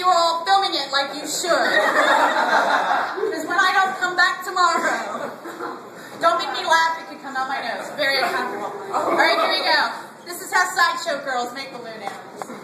You were all filming it like you should. Because when I don't come back tomorrow, don't make me laugh. It could come out my nose. Very uncomfortable. All right, here we go. This is how sideshow girls make balloon animals.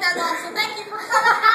that. Thank you.